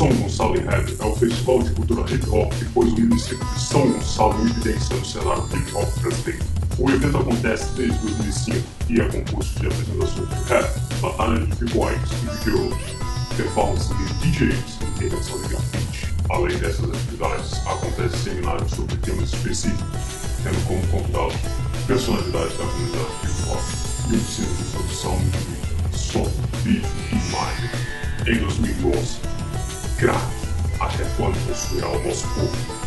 São Gonçalo em Rap é o festival de cultura hip hop que pôs o município de São Gonçalo em evidência no cenário hip hop brasileiro. O evento acontece desde 2005 e é composto de apresentações de rap, batalha de b-boys e videos, performance de DJs e criação de grafite. Além dessas atividades, acontecem seminários sobre temas específicos, tendo como convidados personalidades da comunidade hip hop e o centro de produção de som, vídeo e imagem. Em 2011, grave até quando possuirá o nosso povo